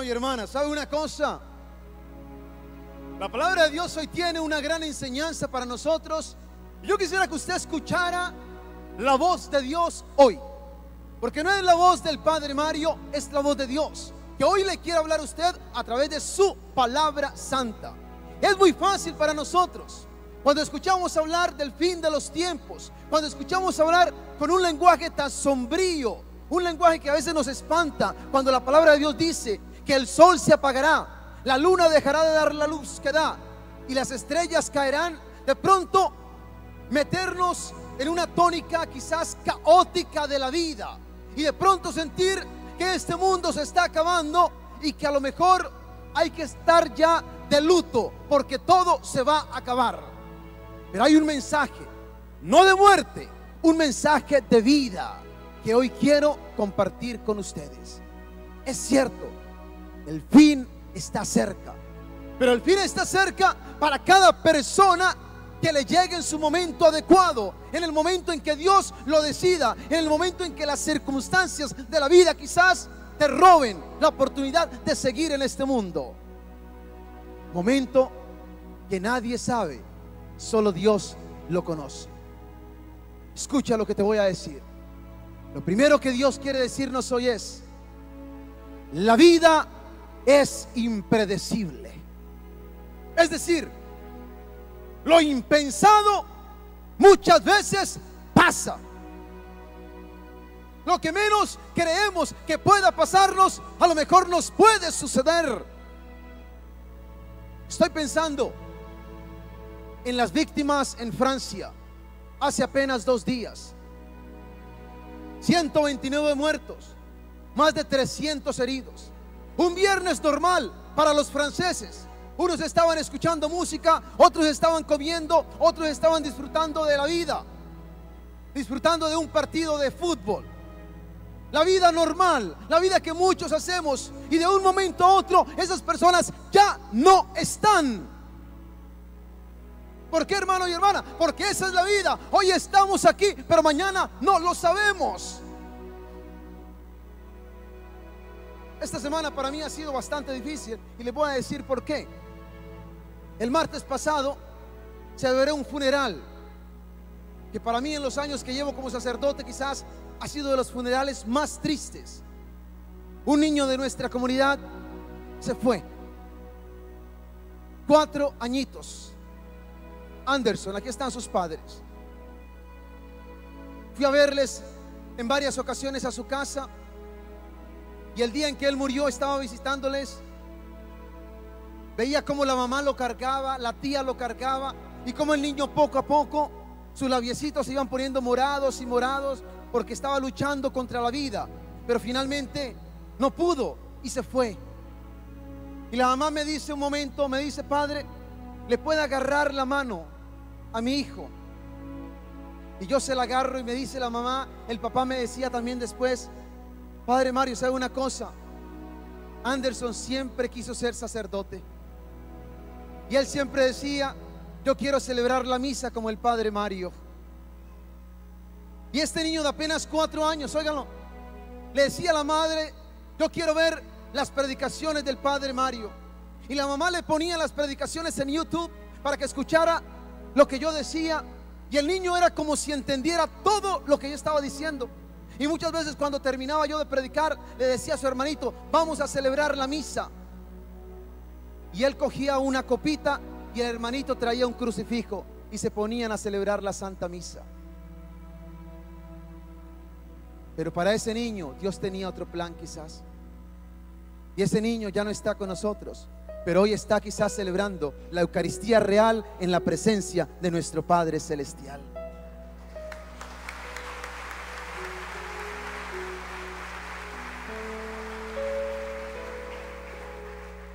Hermano y hermana. ¿Sabe una cosa? La palabra de Dios hoy tiene una gran enseñanza para nosotros. Yo quisiera que usted escuchara la voz de Dios hoy. Porque no es la voz del Padre Mario, es la voz de Dios. Que hoy le quiere hablar a usted a través de su palabra santa. Es muy fácil para nosotros. Cuando escuchamos hablar del fin de los tiempos, cuando escuchamos hablar con un lenguaje tan sombrío, un lenguaje que a veces nos espanta, cuando la palabra de Dios dice que el sol se apagará, la luna dejará de dar la luz que da y las estrellas caerán, de pronto meternos en una tónica quizás caótica de la vida y de pronto sentir que este mundo se está acabando y que a lo mejor hay que estar ya de luto porque todo se va a acabar. Pero hay un mensaje, no de muerte, un mensaje de vida que hoy quiero compartir con ustedes. Es cierto, el fin está cerca, pero el fin está cerca para cada persona que le llegue en su momento adecuado, en el momento en que Dios lo decida, en el momento en que las circunstancias de la vida quizás te roben la oportunidad de seguir en este mundo. Momento que nadie sabe, solo Dios lo conoce. Escucha lo que te voy a decir. Lo primero que Dios quiere decirnos hoy es, la vida es impredecible. Es decir, lo impensado muchas veces pasa. Lo que menos creemos que pueda pasarnos, a lo mejor nos puede suceder. Estoy pensando en las víctimas en Francia hace apenas dos días. 129 muertos, más de 300 heridos. Un viernes normal para los franceses. Unos estaban escuchando música, otros estaban comiendo, otros estaban disfrutando de la vida, disfrutando de un partido de fútbol. La vida normal, la vida que muchos hacemos y de un momento a otro esas personas ya no están. ¿Por qué hermano y hermana? Porque esa es la vida. Hoy estamos aquí, pero mañana no lo sabemos. Esta semana para mí ha sido bastante difícil y le voy a decir por qué. El martes pasado se celebró un funeral que para mí en los años que llevo como sacerdote quizás ha sido de los funerales más tristes. Un niño de nuestra comunidad se fue. Cuatro añitos. Anderson, aquí están sus padres. Fui a verles en varias ocasiones a su casa y el día en que él murió estaba visitándoles Veía cómo la mamá lo cargaba, la tía lo cargaba y cómo el niño poco a poco sus labiecitos se iban poniendo morados y morados porque estaba luchando contra la vida. Pero finalmente no pudo y se fue. Y la mamá me dice un momento, me dice, padre, le puede agarrar la mano a mi hijo. Y yo se la agarro y me dice la mamá, el papá me decía también después, padre Mario, ¿sabe una cosa? Anderson siempre quiso ser sacerdote. Y él siempre decía, yo quiero celebrar la misa como el Padre Mario. Y este niño de apenas cuatro años, óiganlo, le decía a la madre, yo quiero ver las predicaciones del Padre Mario. Y la mamá le ponía las predicaciones en YouTube para que escuchara lo que yo decía. Y el niño era como si entendiera todo lo que yo estaba diciendo. Y muchas veces cuando terminaba yo de predicar, le decía a su hermanito, vamos a celebrar la misa. Y él cogía una copita y el hermanito traía un crucifijo y se ponían a celebrar la Santa Misa. Pero para ese niño Dios tenía otro plan quizás. Y ese niño ya no está con nosotros, pero hoy está quizás celebrando la Eucaristía real en la presencia de nuestro Padre Celestial.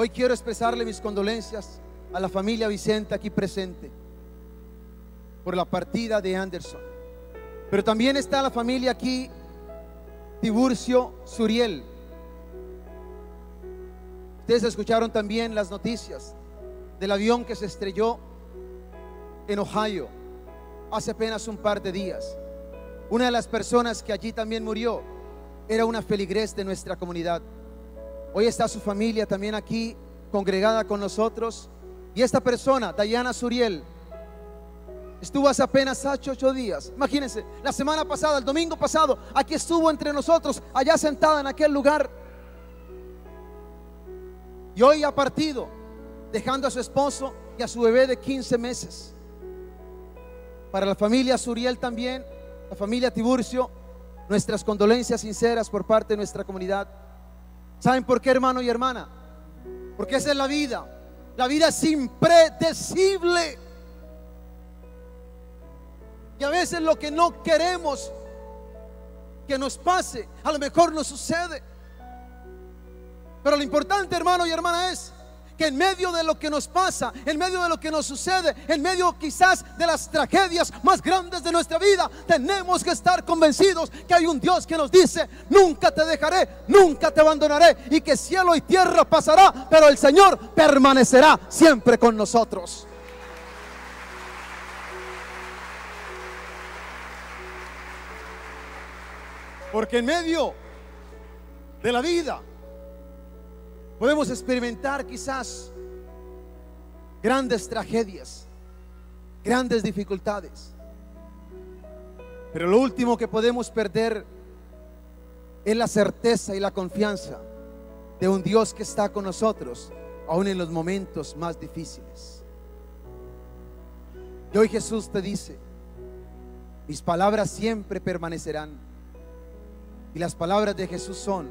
Hoy quiero expresarle mis condolencias a la familia Vicente aquí presente por la partida de Anderson. Pero también está la familia aquí, Tiburcio Suriel. Ustedes escucharon también las noticias del avión que se estrelló en Ohio hace apenas un par de días. Una de las personas que allí también murió era una feligrés de nuestra comunidad. Hoy está su familia también aquí congregada con nosotros. Y esta persona, Dayana Suriel, estuvo hace apenas ocho días. Imagínense, la semana pasada, el domingo pasado, aquí estuvo entre nosotros, allá sentada en aquel lugar. Y hoy ha partido, dejando a su esposo y a su bebé de 15 meses. Para la familia Suriel también, la familia Tiburcio, nuestras condolencias sinceras por parte de nuestra comunidad. ¿Saben por qué, hermano y hermana? Porque esa es la vida. La vida es impredecible. Y a veces lo que no queremos que nos pase, a lo mejor nos sucede. Pero lo importante, hermano y hermana, es que en medio de lo que nos pasa, en medio de lo que nos sucede, en medio quizás de las tragedias más grandes de nuestra vida, tenemos que estar convencidos que hay un Dios que nos dice, nunca te dejaré, nunca te abandonaré y que cielo y tierra pasará, pero el Señor permanecerá siempre con nosotros. Porque en medio de la vida podemos experimentar quizás grandes tragedias, grandes dificultades. Pero lo último que podemos perder es la certeza y la confianza de un Dios que está con nosotros, aún en los momentos más difíciles. Y hoy Jesús te dice, mis palabras siempre permanecerán. Y las palabras de Jesús son,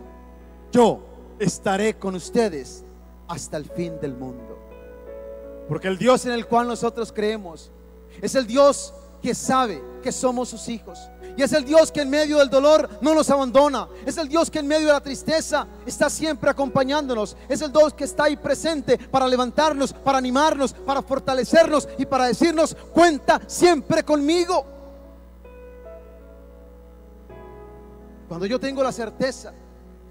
yo estaré con ustedes hasta el fin del mundo. Porque el Dios en el cual nosotros creemos es el Dios que sabe que somos sus hijos. Y es el Dios que en medio del dolor no nos abandona. Es el Dios que en medio de la tristeza está siempre acompañándonos. Es el Dios que está ahí presente para levantarnos, para animarnos, para fortalecernos y para decirnos, cuenta siempre conmigo. Cuando yo tengo la certeza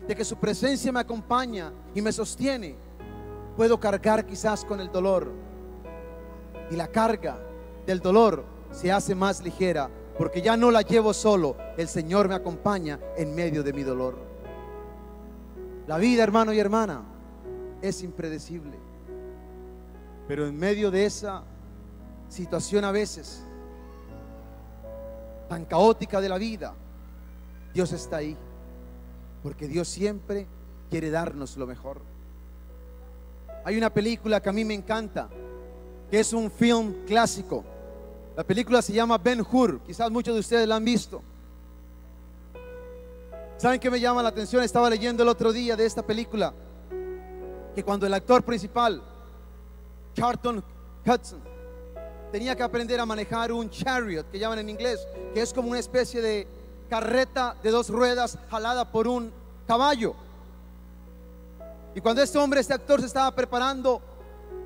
de que su presencia me acompaña y me sostiene, puedo cargar quizás con el dolor. Y la carga del dolor se hace más ligera porque ya no la llevo solo, el Señor me acompaña en medio de mi dolor. La vida, hermano y hermana, es impredecible. Pero en medio de esa situación a veces tan caótica de la vida, Dios está ahí. Porque Dios siempre quiere darnos lo mejor. Hay una película que a mí me encanta, que es un film clásico. La película se llama Ben Hur. Quizás muchos de ustedes la han visto. ¿Saben qué me llama la atención? Estaba leyendo el otro día de esta película. Que cuando el actor principal, Charlton Hudson, tenía que aprender a manejar un chariot, que llaman en inglés, que es como una especie de carreta de dos ruedas jalada por un caballo. Y cuando este hombre, este actor se estaba preparando,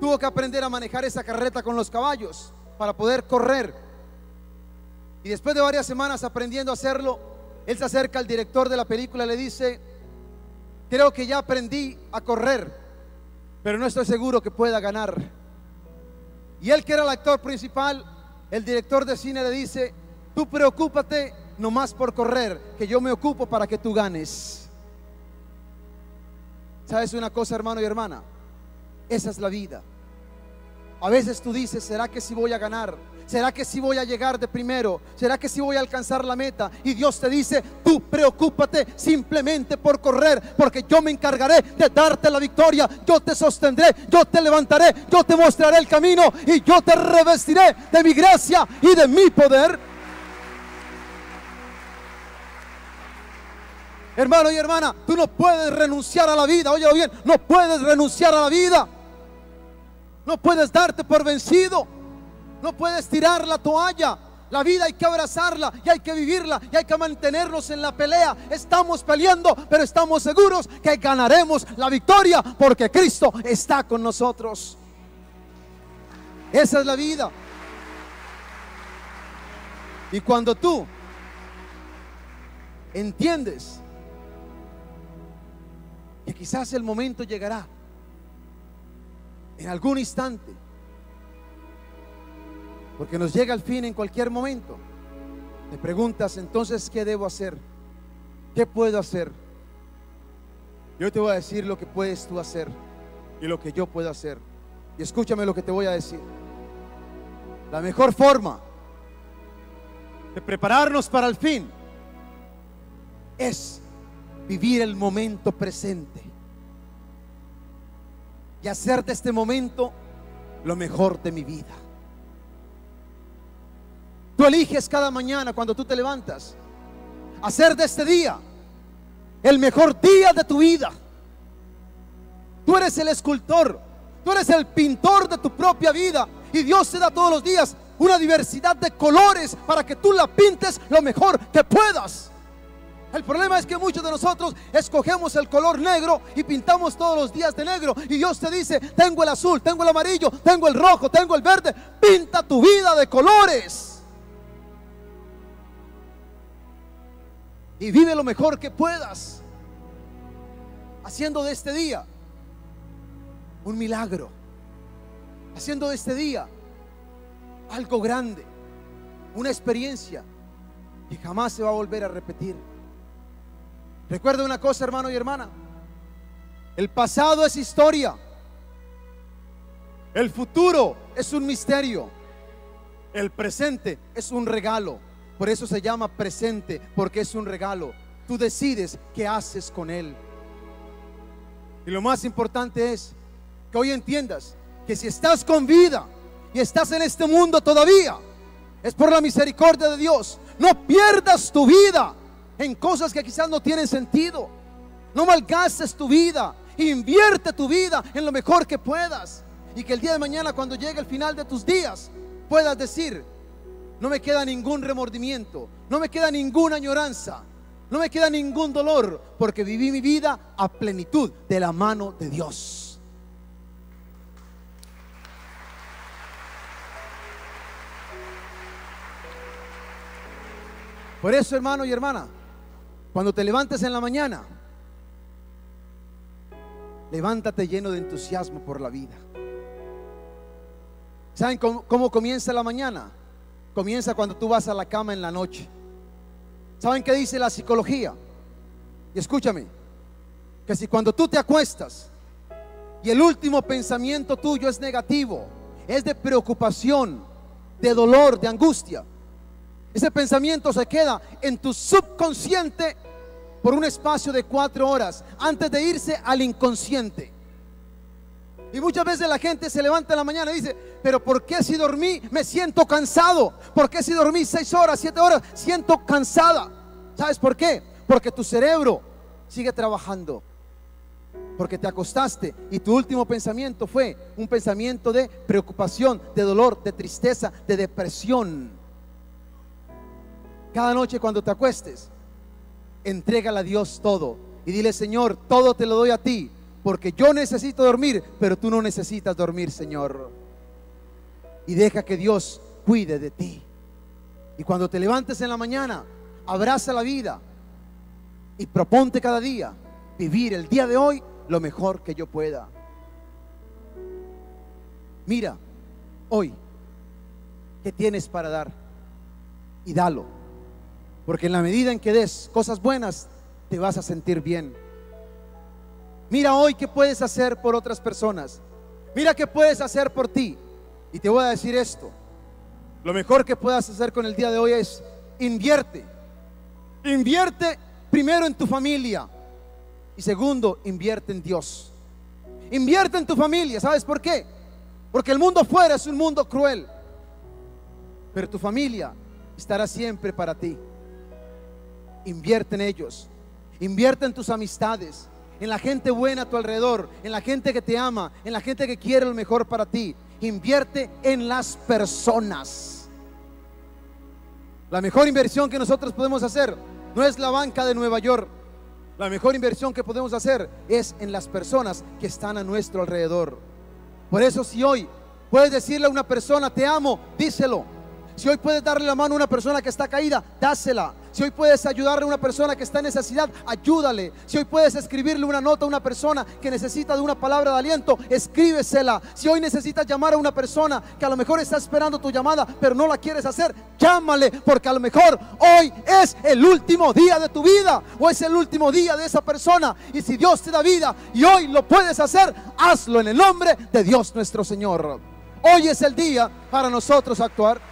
tuvo que aprender a manejar esa carreta con los caballos para poder correr. Y después de varias semanas aprendiendo a hacerlo, él se acerca al director de la película y le dice, creo que ya aprendí a correr, pero no estoy seguro que pueda ganar. Y él que era el actor principal, el director de cine le dice, tú preocúpate no más por correr, que yo me ocupo para que tú ganes. ¿Sabes una cosa, hermano y hermana? Esa es la vida. A veces tú dices, ¿será que si voy a ganar? ¿Será que si voy a llegar de primero? ¿Será que si voy a alcanzar la meta? Y Dios te dice, tú preocúpate simplemente por correr, porque yo me encargaré de darte la victoria. Yo te sostendré, yo te levantaré, yo te mostraré el camino y yo te revestiré de mi gracia y de mi poder. Hermano y hermana, tú no puedes renunciar a la vida. Óyelo bien, no puedes renunciar a la vida. No puedes darte por vencido. No puedes tirar la toalla. La vida hay que abrazarla y hay que vivirla y hay que mantenernos en la pelea. Estamos peleando, pero estamos seguros que ganaremos la victoria porque Cristo está con nosotros. Esa es la vida. Y cuando tú entiendes que quizás el momento llegará en algún instante, porque nos llega el fin en cualquier momento. Te preguntas entonces, ¿qué debo hacer? ¿Qué puedo hacer? Yo te voy a decir lo que puedes tú hacer y lo que yo puedo hacer. Y escúchame lo que te voy a decir. La mejor forma de prepararnos para el fin es vivir el momento presente y hacer de este momento lo mejor de mi vida. Tú eliges cada mañana cuando tú te levantas hacer de este día el mejor día de tu vida. Tú eres el escultor, tú eres el pintor de tu propia vida y Dios te da todos los días una diversidad de colores para que tú la pintes lo mejor que puedas. El problema es que muchos de nosotros escogemos el color negro y pintamos todos los días de negro. Y Dios te dice, tengo el azul, tengo el amarillo, tengo el rojo, tengo el verde. Pinta tu vida de colores. Y vive lo mejor que puedas. Haciendo de este día un milagro. Haciendo de este día algo grande. Una experiencia que jamás se va a volver a repetir. Recuerda una cosa, hermano y hermana. El pasado es historia. El futuro es un misterio. El presente es un regalo. Por eso se llama presente, porque es un regalo. Tú decides qué haces con él. Y lo más importante es que hoy entiendas que si estás con vida y estás en este mundo todavía, es por la misericordia de Dios. No pierdas tu vida en cosas que quizás no tienen sentido. No malgastes tu vida. Invierte tu vida en lo mejor que puedas. Y que el día de mañana, cuando llegue el final de tus días, puedas decir, no me queda ningún remordimiento, no me queda ninguna añoranza, no me queda ningún dolor, porque viví mi vida a plenitud de la mano de Dios. Por eso, hermano y hermana, cuando te levantes en la mañana, levántate lleno de entusiasmo por la vida. ¿Saben cómo, comienza la mañana? Comienza cuando tú vas a la cama en la noche. ¿Saben qué dice la psicología? Y escúchame, que si cuando tú te acuestas y el último pensamiento tuyo es negativo, es de preocupación, de dolor, de angustia, ese pensamiento se queda en tu subconsciente por un espacio de cuatro horas antes de irse al inconsciente. Y muchas veces la gente se levanta en la mañana y dice, pero ¿por qué si dormí me siento cansado? ¿Por qué si dormí seis horas, siete horas, siento cansada? ¿Sabes por qué? Porque tu cerebro sigue trabajando. Porque te acostaste y tu último pensamiento fue un pensamiento de preocupación, de dolor, de tristeza, de depresión. Cada noche cuando te acuestes, entrégale a Dios todo y dile, Señor, todo te lo doy a ti, porque yo necesito dormir, pero tú no necesitas dormir, Señor. Y deja que Dios cuide de ti. Y cuando te levantes en la mañana, abraza la vida y proponte cada día vivir el día de hoy lo mejor que yo pueda. Mira, hoy, ¿qué tienes para dar? Y dalo. Porque en la medida en que des cosas buenas, te vas a sentir bien. Mira hoy qué puedes hacer por otras personas. Mira qué puedes hacer por ti. Y te voy a decir esto. Lo mejor que puedas hacer con el día de hoy es invierte. Invierte primero en tu familia. Y segundo, invierte en Dios. Invierte en tu familia. ¿Sabes por qué? Porque el mundo afuera es un mundo cruel. Pero tu familia estará siempre para ti. Invierte en ellos. Invierte en tus amistades, en la gente buena a tu alrededor, en la gente que te ama, en la gente que quiere lo mejor para ti. Invierte en las personas. La mejor inversión que nosotros podemos hacer no es la banca de Nueva York. La mejor inversión que podemos hacer es en las personas que están a nuestro alrededor. Por eso si hoy puedes decirle a una persona, te amo, díselo. Si hoy puedes darle la mano a una persona que está caída, dásela. Si hoy puedes ayudarle a una persona que está en necesidad, ayúdale. Si hoy puedes escribirle una nota a una persona que necesita de una palabra de aliento, escríbesela. Si hoy necesitas llamar a una persona que a lo mejor está esperando tu llamada, pero no la quieres hacer, llámale, porque a lo mejor hoy es el último día de tu vida o es el último día de esa persona. Y si Dios te da vida y hoy lo puedes hacer, hazlo en el nombre de Dios nuestro Señor. Hoy es el día para nosotros actuar.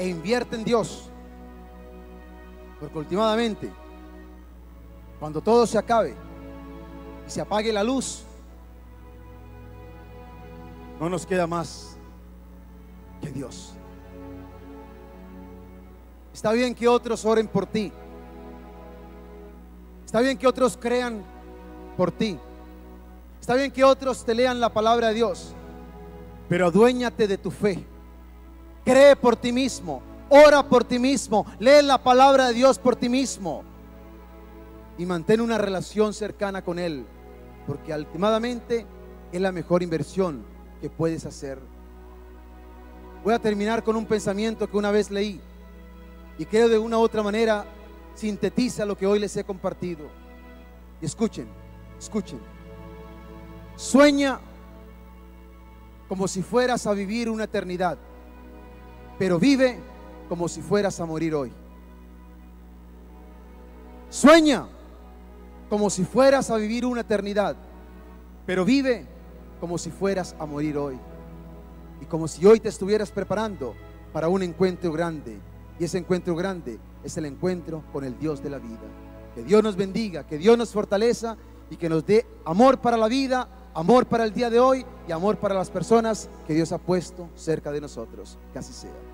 E invierte en Dios. Porque últimamente, cuando todo se acabe y se apague la luz, no nos queda más que Dios. Está bien que otros oren por ti. Está bien que otros crean por ti. Está bien que otros te lean la palabra de Dios. Pero aduéñate de tu fe. Cree por ti mismo. Ora por ti mismo. Lee la palabra de Dios por ti mismo. Y mantén una relación cercana con Él. Porque últimamente es la mejor inversión que puedes hacer. Voy a terminar con un pensamiento que una vez leí. Y creo de una u otra manera sintetiza lo que hoy les he compartido. Escuchen, escuchen. Sueña como si fueras a vivir una eternidad, pero vive como si fueras a morir hoy. Sueña como si fueras a vivir una eternidad, pero vive como si fueras a morir hoy. Y como si hoy te estuvieras preparando para un encuentro grande. Y ese encuentro grande es el encuentro con el Dios de la vida. Que Dios nos bendiga, que Dios nos fortaleza y que nos dé amor para la vida, amor para el día de hoy y amor para las personas que Dios ha puesto cerca de nosotros. Que así sea.